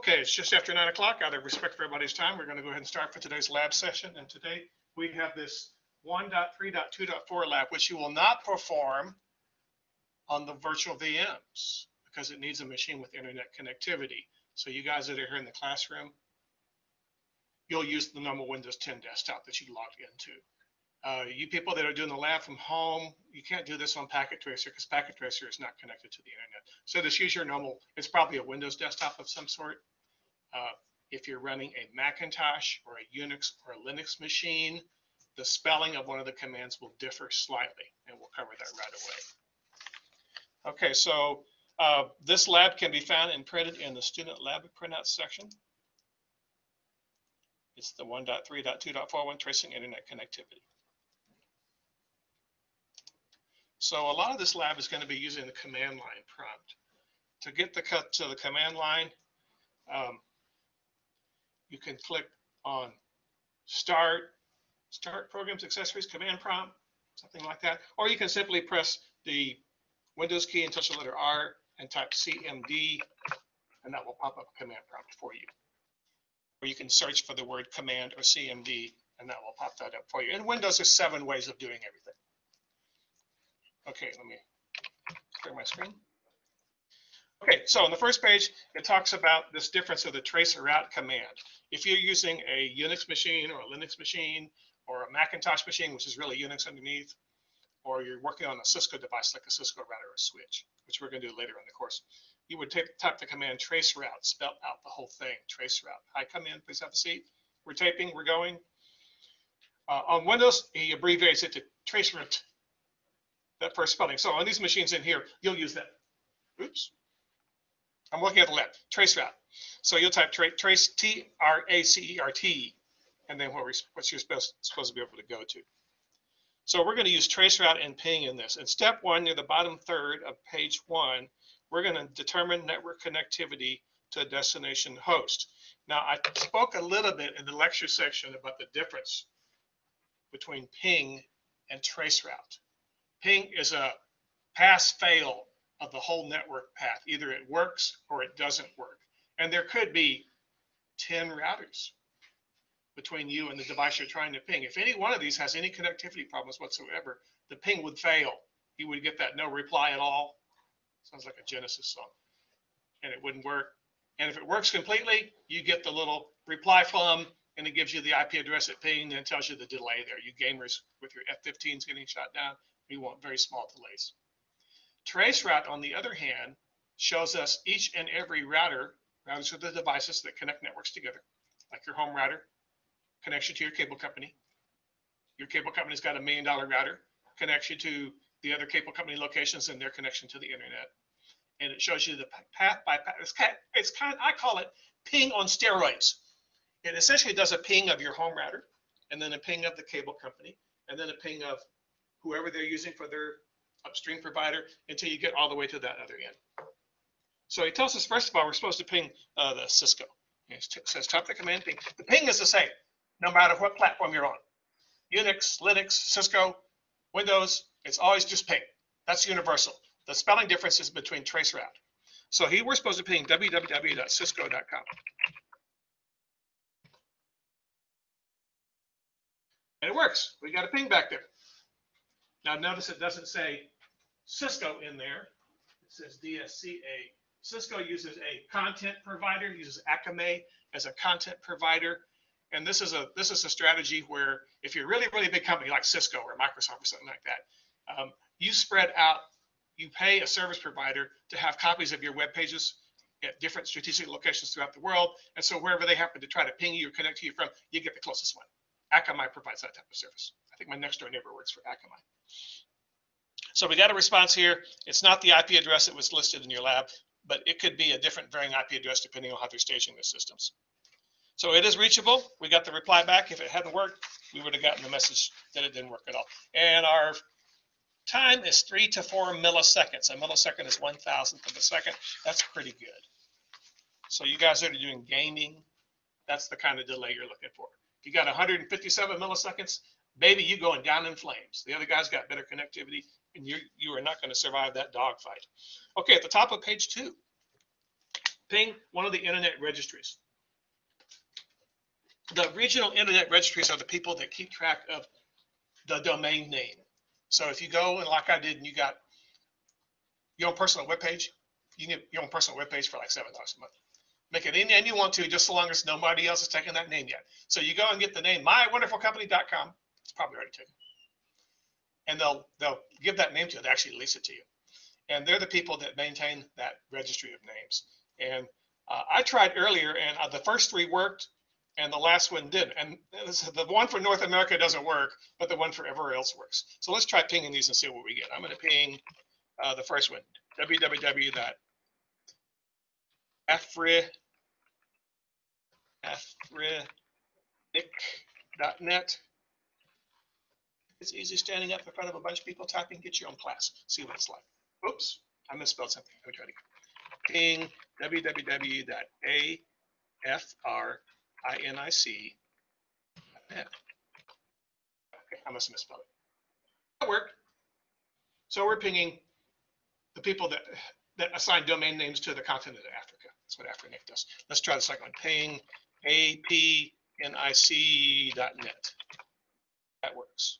Okay, it's just after nine o'clock. Out of respect for everybody's time, we're going to go ahead and start for today's lab session. And today we have this 1.3.2.4 lab, which you will not perform on the virtual VMs because it needs a machine with internet connectivity. So you guys that are here in the classroom, you'll use the normal Windows 10 desktop that you logged into. Uh, you people that are doing the lab from home, you can't do this on Packet Tracer because Packet Tracer is not connected to the internet. So just use your normal, it's probably a Windows desktop of some sort. Uh, if you're running a Macintosh or a Unix or a Linux machine, the spelling of one of the commands will differ slightly, and we'll cover that right away. Okay, so uh, this lab can be found and printed in the student lab printout section. It's the 1.3.2.41 tracing internet connectivity. So a lot of this lab is going to be using the command line prompt. To get the cut to the command line, um, you can click on start, start programs, accessories, command prompt, something like that. Or you can simply press the Windows key and touch the letter R and type CMD, and that will pop up a command prompt for you. Or you can search for the word command or CMD, and that will pop that up for you. In Windows, there's seven ways of doing everything. Okay, let me clear my screen. Okay, so on the first page, it talks about this difference of the tracer route command. If you're using a Unix machine or a Linux machine or a Macintosh machine, which is really Unix underneath, or you're working on a Cisco device like a Cisco router or switch, which we're going to do later in the course, you would type, type the command trace route, spell out the whole thing, trace route. Hi, come in, please have a seat. We're taping, we're going. Uh, on Windows, he abbreviates it to trace route that first spelling. So on these machines in here, you'll use that. Oops. I'm looking at the left, trace route. So you'll type tra trace T R A C E R T, and then what, we, what you're supposed, supposed to be able to go to. So we're going to use trace route and ping in this. In step one, near the bottom third of page one, we're going to determine network connectivity to a destination host. Now, I spoke a little bit in the lecture section about the difference between ping and trace route. Ping is a pass fail of the whole network path. Either it works or it doesn't work. And there could be 10 routers between you and the device you're trying to ping. If any one of these has any connectivity problems whatsoever, the ping would fail. You would get that no reply at all. Sounds like a Genesis song. And it wouldn't work. And if it works completely, you get the little reply from, and it gives you the IP address it pinged and tells you the delay there. You gamers with your F-15s getting shot down, you want very small delays. Traceroute, on the other hand, shows us each and every router, routers are the devices that connect networks together, like your home router, connection to your cable company. Your cable company's got a million dollar router, connection to the other cable company locations and their connection to the internet. And it shows you the path by path. It's kind, it's kind I call it ping on steroids. It essentially does a ping of your home router, and then a ping of the cable company, and then a ping of whoever they're using for their upstream provider until you get all the way to that other end. So he tells us, first of all, we're supposed to ping uh, the Cisco. It says type the command ping. The ping is the same, no matter what platform you're on. Unix, Linux, Cisco, Windows, it's always just ping. That's universal. The spelling difference is between traceroute. So here we're supposed to ping www.cisco.com. And it works. We got a ping back there. Now notice it doesn't say Cisco in there. It says DSCA. Cisco uses a content provider, uses Akamai as a content provider. And this is a this is a strategy where if you're really, really big company like Cisco or Microsoft or something like that, um, you spread out, you pay a service provider to have copies of your web pages at different strategic locations throughout the world. And so wherever they happen to try to ping you or connect to you from, you get the closest one. Akamai provides that type of service. I think my next door neighbor works for Akamai. So we got a response here. It's not the IP address that was listed in your lab, but it could be a different varying IP address depending on how they're staging the systems. So it is reachable. We got the reply back. If it hadn't worked, we would have gotten the message that it didn't work at all. And our time is three to four milliseconds. A millisecond is one thousandth of a second. That's pretty good. So you guys are doing gaming, that's the kind of delay you're looking for. You got 157 milliseconds, baby, you going down in flames. The other guy's got better connectivity, and you you are not going to survive that dogfight. Okay, at the top of page two, ping one of the internet registries. The regional internet registries are the people that keep track of the domain name. So if you go and like I did and you got your own personal webpage, you get your own personal webpage for like seven dollars a month. Make it any name you want to, just so long as nobody else has taken that name yet. So you go and get the name mywonderfulcompany.com. It's probably already taken. And they'll they'll give that name to you. They actually lease it to you. And they're the people that maintain that registry of names. And uh, I tried earlier, and uh, the first three worked, and the last one didn't. And the one for North America doesn't work, but the one for everywhere else works. So let's try pinging these and see what we get. I'm going to ping uh, the first one, www.afrinic.net. It's easy standing up in front of a bunch of people typing. Get your own class. See what it's like. Oops, I misspelled something. Let me try to ping www.afrinic.net. Okay, I must have misspelled it. That worked. So we're pinging the people that that assign domain names to the continent of Africa. That's what Afrinic does. Let's try the second one. Ping apnic.net. That works.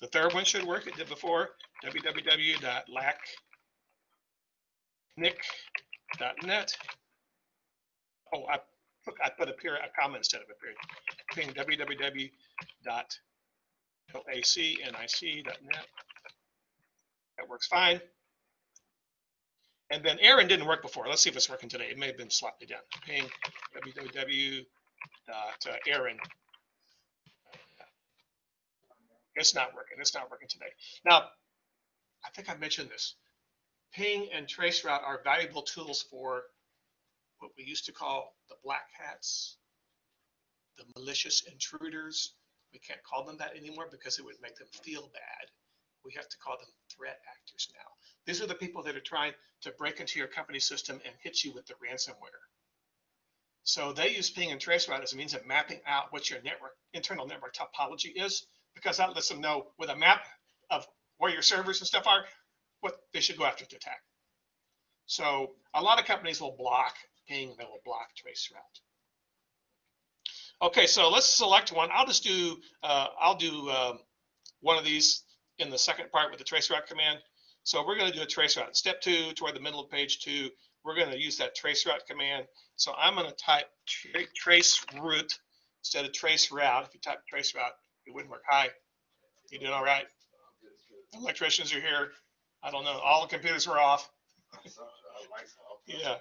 The third one should work. It did before. www.lacnic.net. Oh, I, I put a period, a comma instead of a period. Ping www.lacnic.net. That works fine. And then ARIN didn't work before. Let's see if it's working today. It may have been slightly down. Ping www.arin. Uh, it's not working. It's not working today. Now, I think I mentioned this. Ping and Traceroute are valuable tools for what we used to call the black hats, the malicious intruders. We can't call them that anymore because it would make them feel bad. We have to call them threat actors now. These are the people that are trying to break into your company system and hit you with the ransomware. So they use ping and traceroute as a means of mapping out what your network internal network topology is, because that lets them know with a map of where your servers and stuff are, what they should go after to attack. So a lot of companies will block ping, they will block traceroute. Okay, so let's select one. I'll just do, uh, I'll do um, one of these in the second part with the traceroute command. So we're going to do a traceroute. Step two, toward the middle of page two, we're going to use that traceroute command. So I'm going to type tra trace route instead of trace route. If you type trace route, it wouldn't work. Hi, you doing all right? Electricians are here. I don't know. All the computers were off. yeah.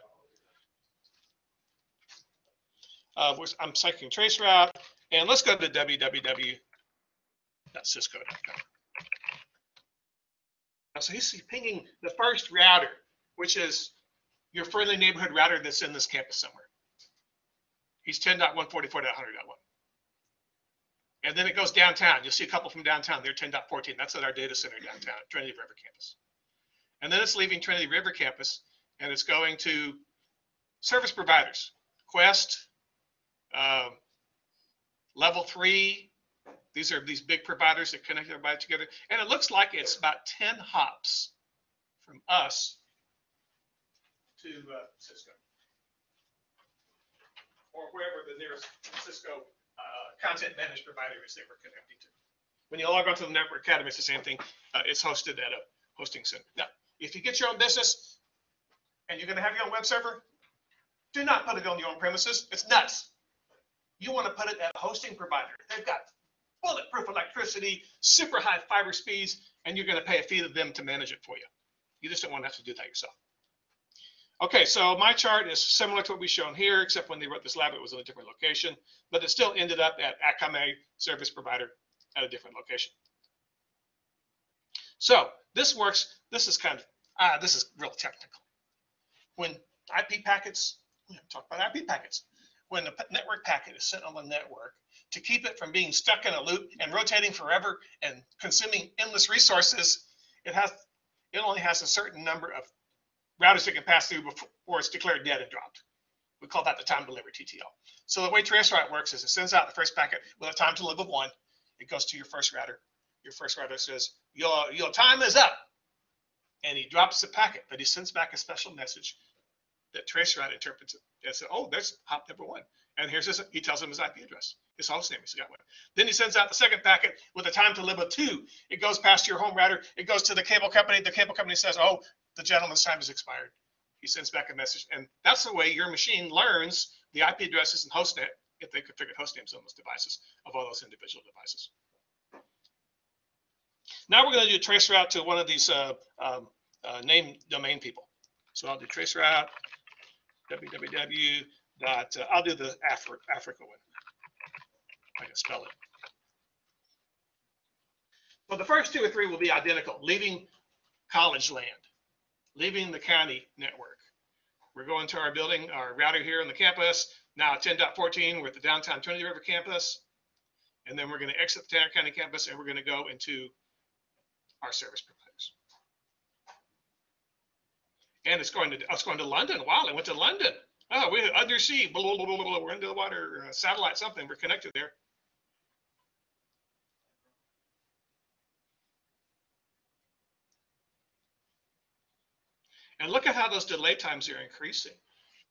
Uh, I'm cycling traceroute, and let's go to www.cisco.com. So he's pinging the first router, which is your friendly neighborhood router that's in this campus somewhere. He's 10.144.100.1. And then it goes downtown. You'll see a couple from downtown. They're 10.14. That's at our data center downtown, Trinity River campus. And then it's leaving Trinity River campus and it's going to service providers, Qwest, um, Level 3, these are these big providers that connect everybody together. And it looks like it's about 10 hops from us to uh, Cisco or wherever the nearest Cisco uh, content managed provider is that we're connecting to. When you log on to the Network Academy, it's the same thing. Uh, it's hosted at a hosting center. Now, if you get your own business and you're going to have your own web server, do not put it on your own premises. It's nuts. You want to put it at a hosting provider. They've got bulletproof electricity, super high fiber speeds, and you're going to pay a fee to them to manage it for you. You just don't want to have to do that yourself. Okay, so my chart is similar to what we've shown here, except when they wrote this lab, it was in a different location, but it still ended up at Akamai service provider at a different location. So this works, this is kind of, ah, this is real technical. When IP packets, we talk about IP packets. When the network packet is sent on the network, to keep it from being stuck in a loop and rotating forever and consuming endless resources, it has it only has a certain number of routers it can pass through before it's declared dead and dropped. We call that the time to live TTL. So the way traceroute works is it sends out the first packet with a time to live of one. It goes to your first router. Your first router says, your, your time is up. and he drops the packet, but he sends back a special message that traceroute interprets it. And said, oh, there's hop number one. And here's his, he tells him his IP address, his host name, he's got one. Then he sends out the second packet with a time to live of two. It goes past your home router, it goes to the cable company. The cable company says, oh, the gentleman's time has expired. He sends back a message. And that's the way your machine learns the IP addresses and host hostnet, if they configured host names on those devices, of all those individual devices. Now we're going to do a trace route to one of these uh, um, uh, name domain people. So I'll do trace route www dot. Uh, I'll do the Africa Africa one. I can spell it. So the first two or three will be identical, leaving college land, leaving the county network. We're going to our building, our router here on the campus. Now 10.14, we're at the downtown Trinity River campus. And then we're going to exit the Tarrant County campus and we're going to go into our service providers. And it's going to, it's going to London. Wow, I went to London. Oh, we're undersea. Blah, blah, blah, blah, we're under the water, uh, satellite, something. We're connected there. And look at how those delay times are increasing.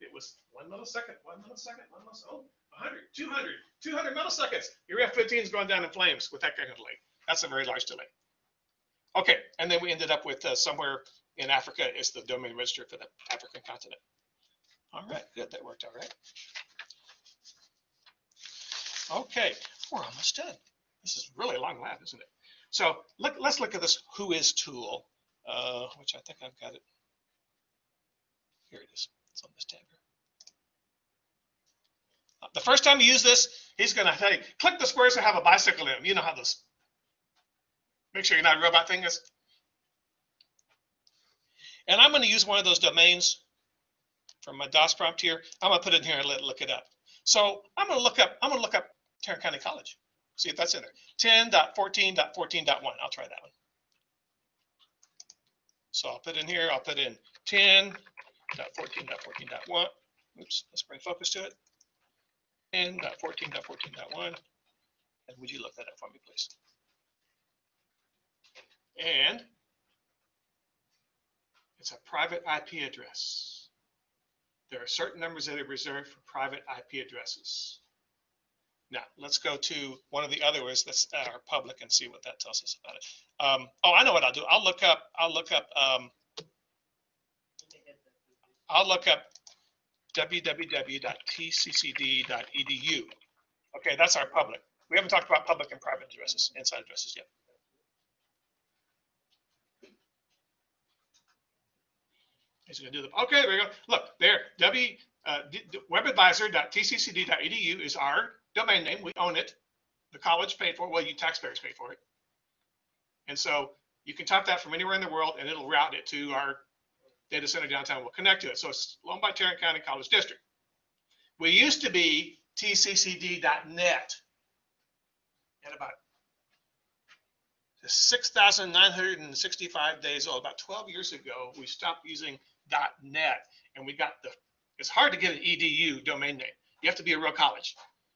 It was one millisecond, one millisecond, one millisecond, oh, 100, 200, 200 milliseconds. Your F-15 is going down in flames with that kind of delay. That's a very large delay. Okay, and then we ended up with uh, somewhere in Africa is the domain register for the African continent. All right, good, that worked all right. Okay, we're almost done. This is really a long lab, isn't it? So look, let's look at this WHOIS tool, uh, which I think I've got it. Here it is. It's on this tab here. Uh, the first time you use this, he's going to tell you, click the squares that have a bicycle in them. You know how those. Make sure you're not a robot fingers. And I'm going to use one of those domains from my DOS prompt here. I'm going to put it in here and let look it up. So I'm going to look up. I'm going to look up Tarrant County College. See if that's in there. 10.14.14.1. I'll try that one. So I'll put in here. I'll put in 10 dot fourteen dot fourteen dot one. Oops, let's bring focus to it. And dot fourteen dot fourteen dot one. And would you look that up for me, please? And it's a private IP address. There are certain numbers that are reserved for private IP addresses. Now, let's go to one of the other ones that's our public and see what that tells us about it. Um, oh, I know what I'll do. I'll look up, I'll look up um, I'll look up www.tccd.edu. Okay, that's our public. We haven't talked about public and private addresses, inside addresses yet. He's going to do the, okay, there we go. Look, there, w, uh, webadvisor.tccd.edu is our domain name. We own it. The college paid for it. Well, you taxpayers paid for it. And so you can type that from anywhere in the world and it'll route it to our data center downtown We'll connect to it. So it's owned by Tarrant County College District. We used to be tccd.net at about 6,965 days old. About 12 years ago, we stopped using .net and we got the, it's hard to get an edu domain name. You have to be a real college.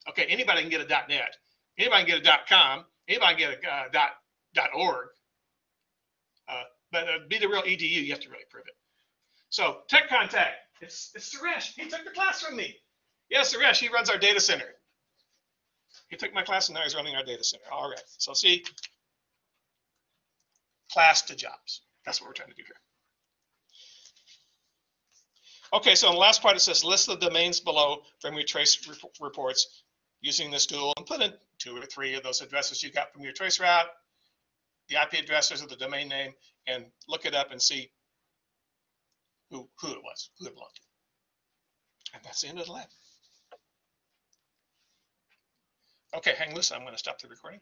Okay, anybody can get a .net. Anybody can get a .com. Anybody can get a uh, dot, .org. Uh, but uh, be the real edu, you have to really prove it. So tech contact, it's, it's Suresh. He took the class from me. Yeah, Suresh, he runs our data center. He took my class and now he's running our data center. All right, so see, class to jobs. That's what we're trying to do here. Okay, so in the last part, it says list the domains below from your trace reports using this tool and put in two or three of those addresses you got from your trace route, the IP addresses of the domain name, and look it up and see who, who it was, who it belonged to. And that's the end of the lab. Okay, hang loose. I'm going to stop the recording.